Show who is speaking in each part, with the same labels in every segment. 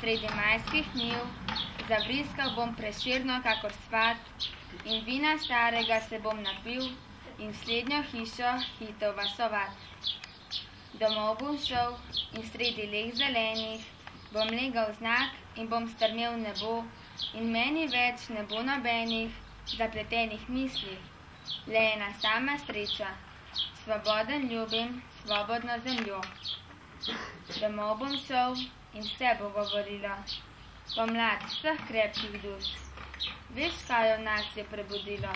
Speaker 1: sredi majskih dnev zavriskal bom preširno kakor svat in vina starega se bom napil in slednjo hišo hitel vasovat. Domov bom šel in sredi leh zelenih bom legal znak in bom strmel nebo in meni več ne bo nobenih zapletenih misli, le ena sama sreča. Svoboden ljubim svobodno zemljo. Domov bom šel in vse bo govorilo. Pomlad vseh krepkih duš. Veš, kaj v nas je prebudilo?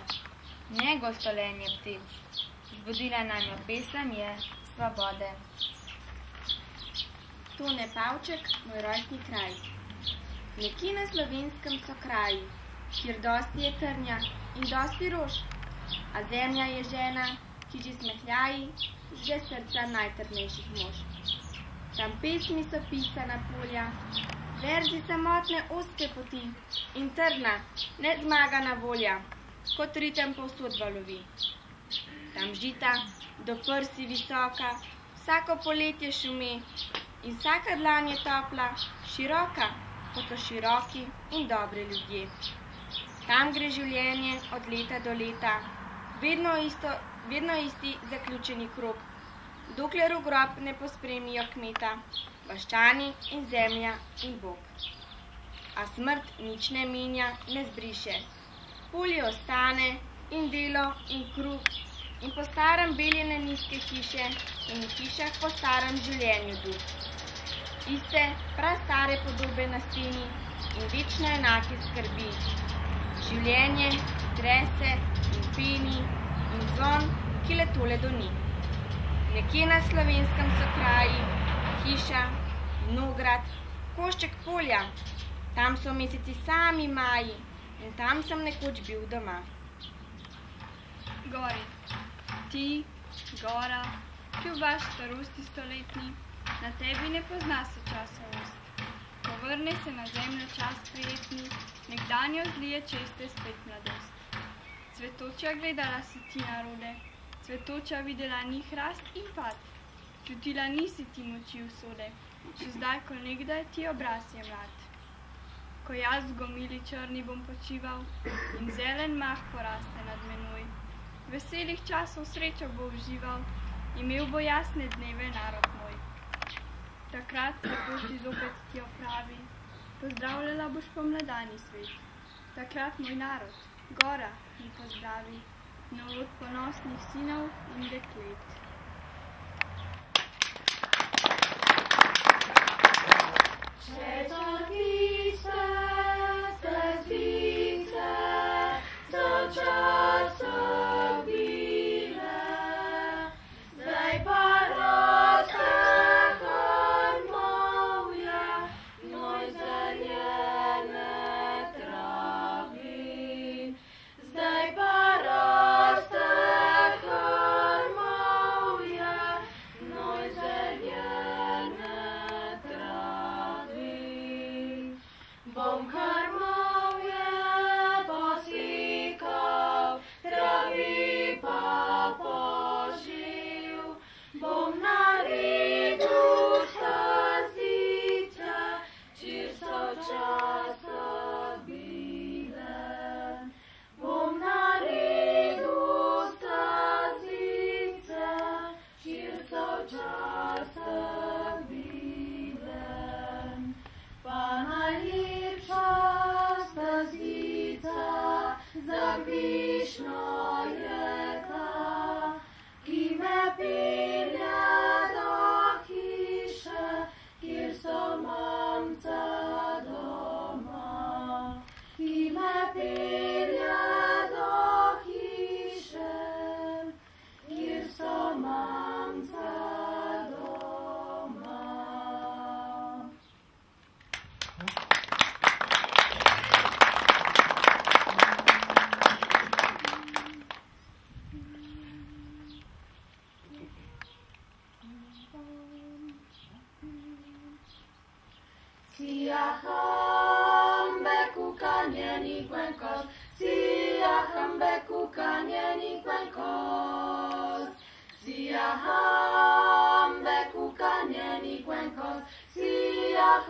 Speaker 1: Ne gostolenje ptic. Zbudila nam jo pesem je svobode.
Speaker 2: Tone Pavček, moj rojstni kraj. Nekje na slovenskem so kraji, kjer dosti je trnja in dosti rož, a zemlja je žena, ki že smehljaji, že srca najtrnejših mož. Tam pesmi so pisana polja, verzi samotne oske poti in trna, nezmagana volja, kot ritem povsod valovi. Tam žita, do prsi visoka, vsako poletje šumi in vsaka dlan je topla, široka, kot so široki in dobri ljudje. Tam gre življenje od leta do leta, vedno, isto, vedno isti zaključeni krok, dokler v grob ne pospremijo kmeta, vaščani in zemlja in Bog. A smrt nič ne menja, ne zbriše. Polje ostane in delo in kruh in po starem beljene nizke hiše in v hišah po starem življenju duh. Iste, prastare podobe na steni in večno enake skrbi. Življenje, trese in peni in zvon, ki le tole doni. Nekje na slovenskem so kraji, hiša, vinograd, košček polja, tam so meseci sami maji in tam sem nekoč bil doma.
Speaker 3: Gori, ti, gora, ki v vaš starosti stoletni, na tebi ne pozna se časovost. Povrne se na zemljo čas prijetni, nekdanjo zlije česte spet mladost. Cvetoča gledala si ti narode, cvetoča videla ni hrast in pad, čutila nisi ti moči usode, še zdaj, ko nekdaj ti obraz je mlad. Ko jaz v gomili črni bom počival in zelen mah poraste nad menoj, veselih časov srečo bo užival, imel bo jasne dneve narod moj. Takrat se poči zopet ti opravi, pozdravljala boš pomladani svet. Takrat moj narod, gora, mi pozdravi,
Speaker 4: Now look for nicely Sino in the crate.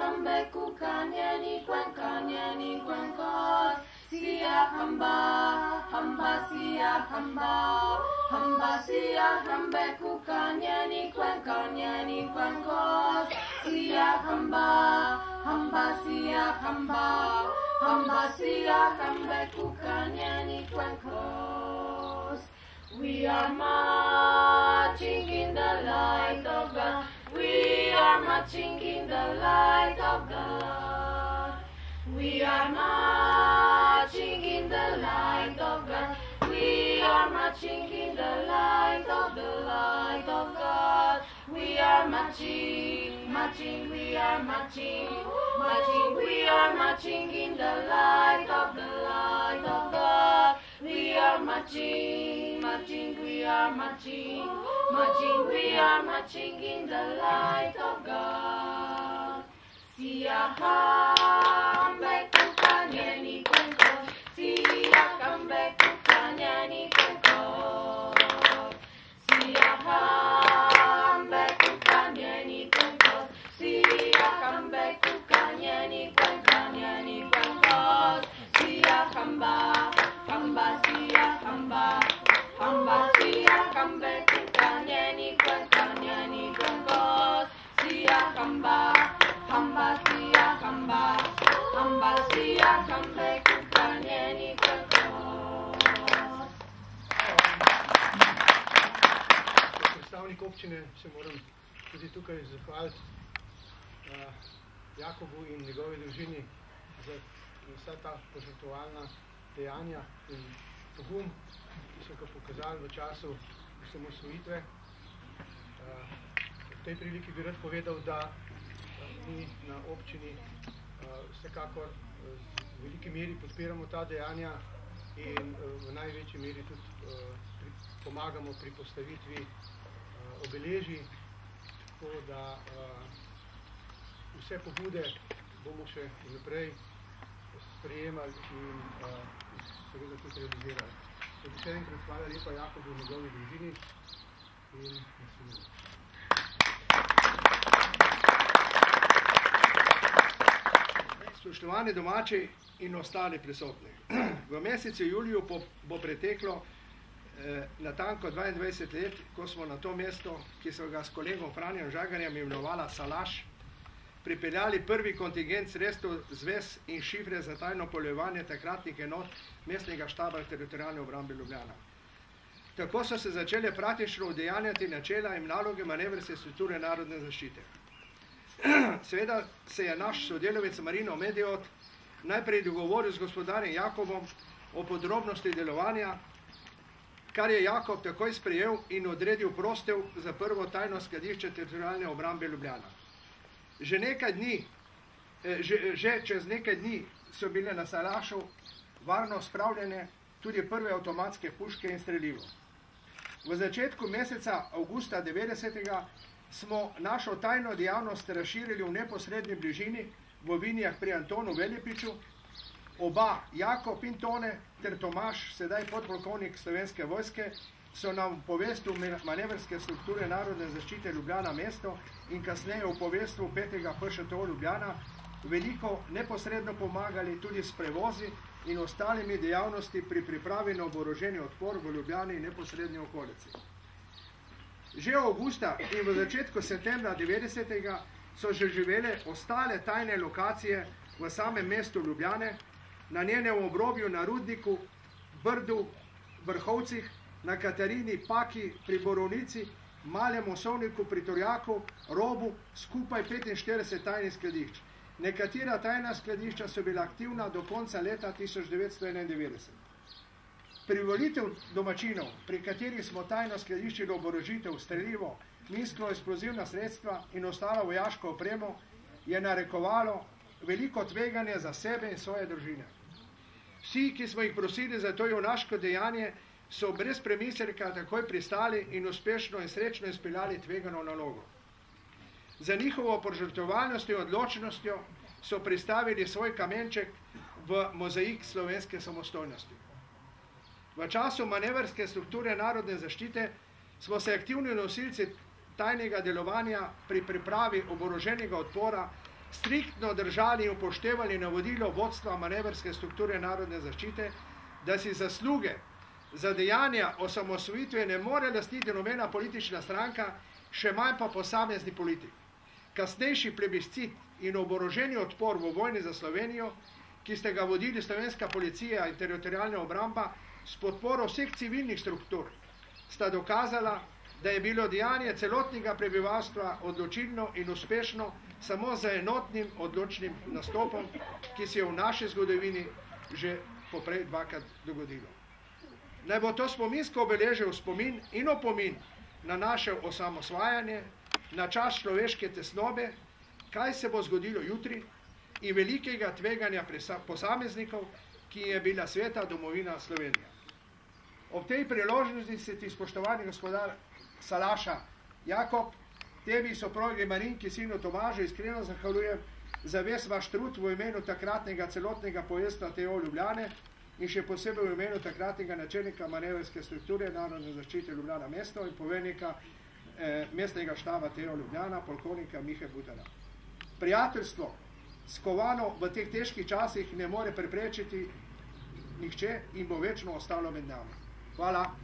Speaker 4: tembekukannya nikuangkannya nikuangkos siap hamba hamba sia hamba hamba siap hamba hamba sia hamba hamba siap tembekukannya nikuangkos we are my marching in the light of God. We are marching in the light of God. We are marching in the light of the light of God. We are marching, marching, we are marching, marching, we are marching in the light of the light of God. We are marching, marching, we are marching, marching, we are marching in the light of God. Siahambe kufanya ni kwako, siahambe kufanya ni kwako.
Speaker 5: Občine se moram tudi tukaj zahvaliti uh, Jakobu in njegovi družini za vsa ta požrtovalna dejanja in pogum, ki so ga pokazali v času osamosvojitve. Uh, v tej priliki bi rad povedal, da uh, mi na občini uh, vsekakor uh, v veliki meri podpiramo ta dejanja in uh, v največji meri tudi uh, pri, pomagamo pri postavitvi obeležij, tako da uh, vse pobude bomo še naprej sprejemali in uh, seveda tudi realizirali. Tudi še enkrat hvala lepa Jakobu in njegovi družini in naslednjič. Spoštovani domači in ostali prisotni. V mesecu juliju bo, preteklo natanko 22 let, ko smo na to mesto, ki so ga s kolegom Franjem Žagarjem imenovala Salaš, pripeljali prvi kontingent sredstev zvez in šifre za tajno poljevanje takratnih enot mestnega štaba teritorijalne obrambe Ljubljana. Tako so se začele praktično udejanjati načela in naloge manevrske strukture narodne zaščite. Seveda se je naš sodelovec Marino Mediot najprej dogovoril z gospodarjem Jakobom o podrobnosti delovanja, kar je Jakob takoj sprejel in odredil prostev za prvo tajno skladišče teritorijalne obrambe Ljubljana. Že nekaj dni, eh, že, že čez nekaj dni so bile na Salašu varno spravljene tudi prve avtomatske puške in strelivo. V začetku meseca avgusta 90. smo našo tajno dejavnost razširili v neposrednji bližini v Vinjah pri Antonu Veljepiču. Oba, Jakob in Tone ter Tomaš, sedaj podpolkovnik slovenske vojske, so nam v povestu manevrske strukture narodne zaščite Ljubljana mesto in kasneje v povestu 5. PŠTO Ljubljana veliko neposredno pomagali tudi s prevozi in ostalimi dejavnosti pri pripravi na oboroženi odpor v Ljubljani in neposrednji okolici. Že avgusta in v začetku septembra 90. so že živele ostale tajne lokacije v samem mestu Ljubljane, na njenem obrobju na Rudniku, Brdu, Vrhovcih, na Katarini, Paki, pri Borovnici, Malem osovniku pri Torjaku, Robu, skupaj 45 tajnih skladišč. Nekatera tajna skladišča so bila aktivna do konca leta 1991. Privolitev domačinov, pri katerih smo tajno skladiščili oborožitev, streljivo, minsko-eksplozivna sredstva in ostalo vojaško opremo, je narekovalo veliko tveganje za sebe in svoje družine. Vsi, ki smo jih prosili za to junaško dejanje, so brez premisleka takoj pristali in uspešno in srečno izpeljali tvegano nalogo. Za njihovo požrtovalnostjo in odločnostjo so pristavili svoj kamenček v mozaik slovenske samostojnosti. V času manevrske strukture narodne zaščite smo se aktivni nosilci tajnega delovanja pri pripravi oboroženega odpora striktno držali in upoštevali navodilo vodstva manevrske strukture narodne zaščite, da si zasluge za dejanja osamosvojitve ne more lastiti nobena politična stranka, še manj pa posamezni politik. Kasnejši plebiscit in oboroženi odpor v vojni za Slovenijo, ki ste ga vodili slovenska policija in teritorijalna obramba s podporo vseh civilnih struktur, sta dokazala, da je bilo dejanje celotnega prebivalstva odločilno in uspešno samo za enotnim odločnim nastopom, ki se je v naši zgodovini že poprej dvakrat dogodilo. Naj bo to spominsko obeležil spomin in opomin na naše osamosvajanje, na čas človeške tesnobe, kaj se bo zgodilo jutri in velikega tveganja posameznikov, ki je bila sveta domovina Slovenija. Ob tej priložnosti se ti spoštovani gospodar Salaša Jakob, tebi soprogi Marinki, sinu Tomažu, iskreno zahvaljujem za ves vaš trud v imenu takratnega celotnega pojestva TO Ljubljane in še posebej v imenu takratnega načelnika manevrske strukture Narodne zaščite Ljubljana mesto in poveljnika eh, mestnega štaba TO Ljubljana, polkovnika Mihe Budana. Prijateljstvo, skovano v teh težkih časih, ne more preprečiti nihče in bo večno ostalo med nami. Hvala.